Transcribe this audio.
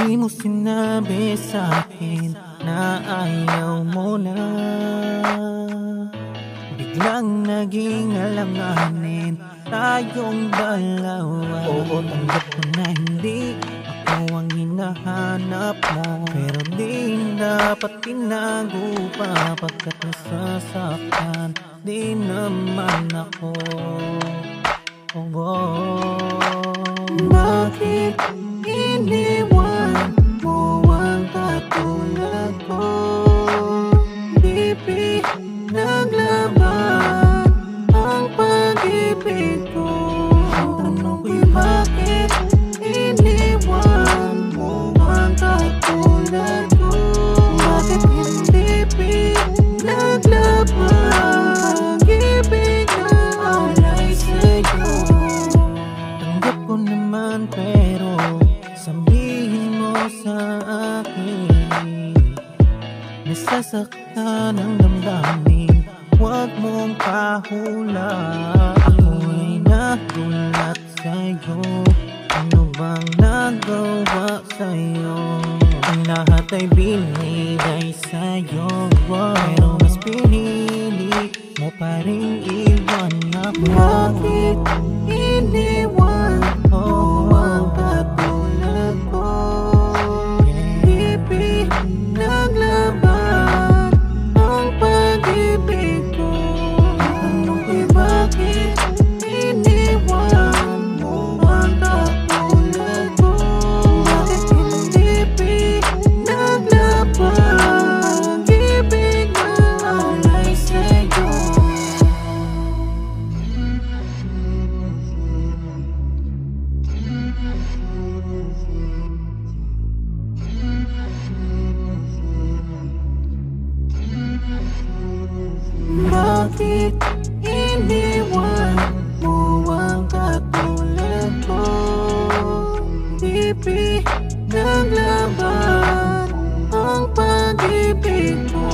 Hindi mo sinabi sa akin na ayaw mo na. Biglang naging alanganin tayong dalawa. Oo, tanggap ko. Na hindi ako ang hinahanap mo. Pero di dapat tinago pa pagkat nasasaktan Di naman ako. Oh, oh. Bakit Nasasaktan ang damdamin. Huwag mong pahula Ako ay nagulat sa'yo. Ano bang nagawa sa'yo? Ang lahat ay binigay sa'yo. Pero mas pinili mo pa rin iwan ako. Bakit iniwan Kahit iniwan mo ang katulad ko Ipinaglaban ang pag-ibig ko